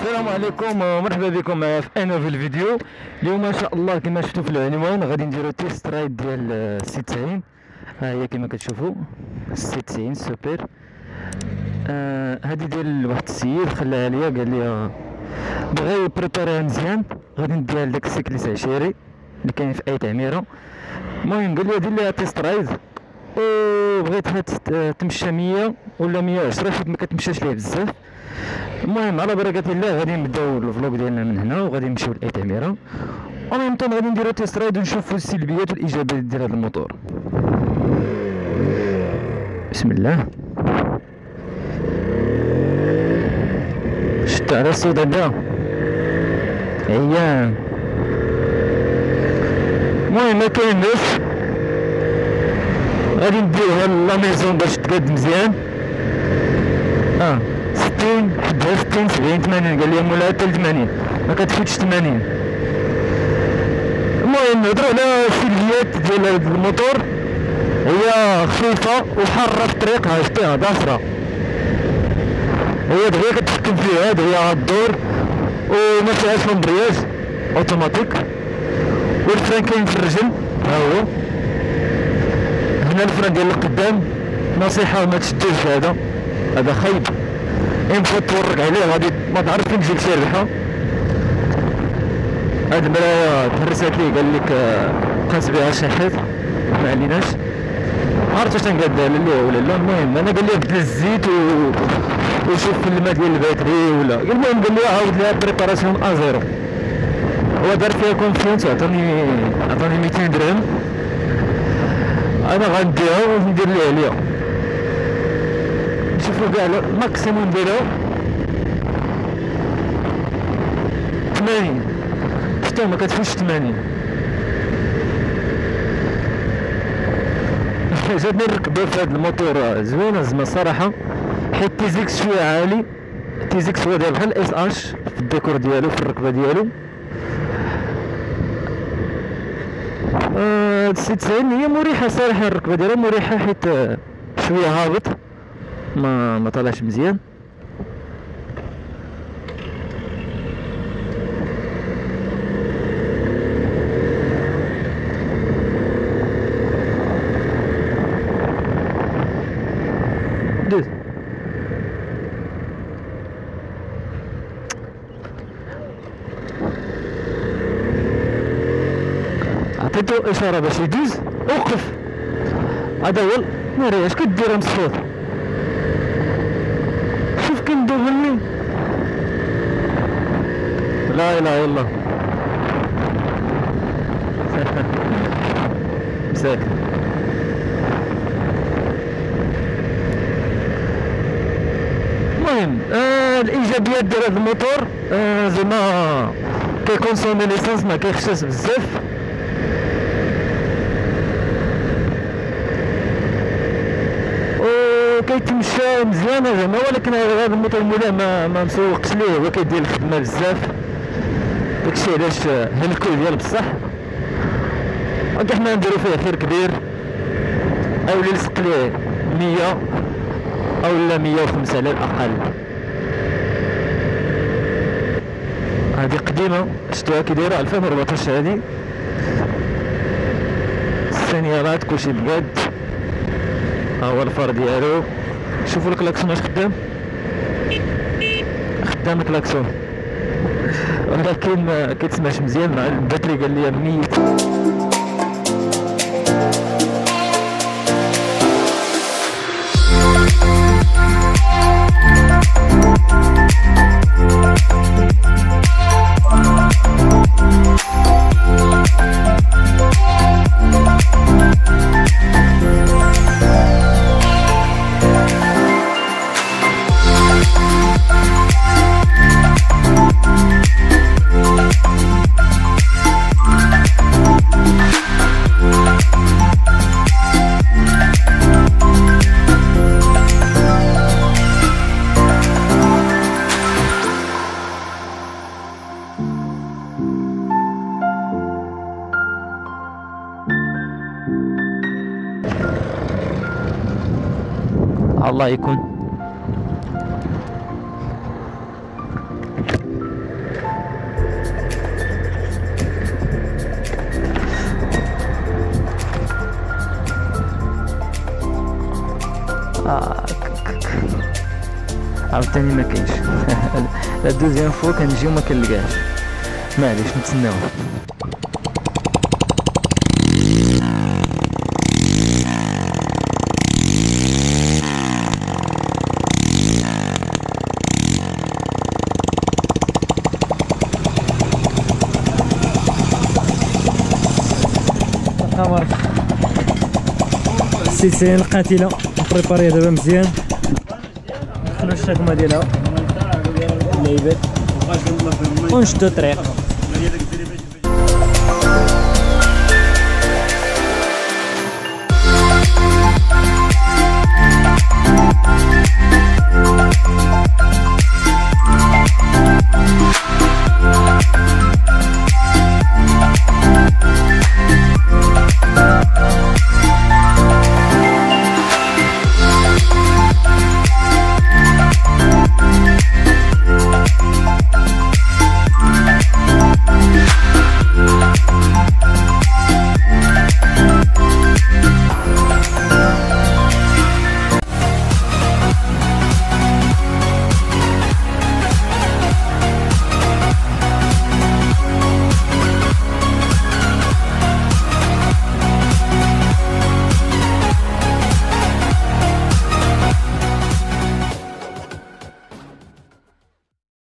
السلام عليكم ومرحبا بكم معايا في أنا في الفيديو. اليوم إن شاء الله كما شفتوا في العنوان غادي نديرو test ride ديال ال C 90 ها هي كما كتشوفوا ال C 90 سوبر. آه ديال واحد السيد خلاها ليا قال لي بغا يبريباريها مزيان غادي نديها لداك ال cycliste عشيري اللي كاين في آيت عميرة. المهم قال لي دير ليها test ride وبغيتها تمشى 100 ولا 110 حيت ما كتمشاش ليها بزاف. المهم على بركة الله غادي نبداو ال vlog ديالنا من هنا وغادي نمشيو لآيت عميرة و même temps غادي نديرو test ride ونشوفو السلبيات والإيجابيات ديال هذا الموتور. بسم الله. شتو على الصوت هكا؟ عيان المهم ما كاينش. غادي نديوها la maison باش تقاد مزيان. آه. 60 حدها 60 70 80 قال لي مولاها حتى 80 ما كتفوتش 80 المهم نهضروا على السلبيات ديال هذا الموتور. هي خفيفة وحارة في طريقها شتيها داسرة هي دغيا كتحكم فيها دغيا غدور وما فيهاش لومبرياج أوتوماتيك. والفران كاين في الرجل ها هو. هنا الفران ديال القدام. نصيحة ما تشدوش هذا. هذا خايب. ينفع تورق عليه غادي ما تعرف تجيك شاربحة هاد المرايا تهرست لي قال لك قاس بها شحيت ما عليناش ما عرفتش واش تنقاد ليه ولا لا المهم أنا قال لي بدل الزيت و... وشوف الماء ديال الباتري ولا المهم قال لي عاود لها بريباراسيون ا زيرو هو دار فيها كونفيونس عطاني عطاني 200 درهم أنا غنديها وندير ليه عليها نشوفو كاع الماكسيموم ديالها 80 حتى ما كتفوتش 80 جاتني الركبة في هذا الموتور. زوينه زعما الصراحه حيت تيزيكس شوية عالي. تيزيكس هو داير بحال اس اش في الديكور ديالو في الركبة ديالو. آه السي 90 هي مريحة صراحة الركبة ديالها مريحة حيت شوية هابط. ما ما طلعش مزيان. دوز عطيتو إشارة باش يدوز. وقف هذا هو ناري اش كدير مصفوط لا إله إلا الله. المهم آه الإيجابيات ديال هذا الموتور آه زعما كيكونسومي l'essence ما كيخشاش بزاف. كيتمشى مزيان زعما ولكن هذا الموتور مولاه ما ما مسوقش ليه هو كيدير الخدمة بزاف. داكشي علاش هلكو ديال بصح. donc حنا نديرو فيه خير كبير. أو اللي لصق ليه 100 أو لا 105 على الاقل هذه قديمة شفتوها كي دايرة 2014 هذه السينيالات كلشي بقاد ها هو ال phare ديالو. شوفوا الكلاكسون واش خدام. خدام الكلاكسون. ولكن ما كيتسمعش مزيان مع ال batterie قال لي شاء الله يكون. آه، عاوتاني ما كاينش. لا دوزيام فوا كنجيو ما كنلقاش. معليش نتسناو. السلسله القاتله بريباريها دابا مزيان دخلوا الشكمه ديالها اللعيبات ونشدو الطريق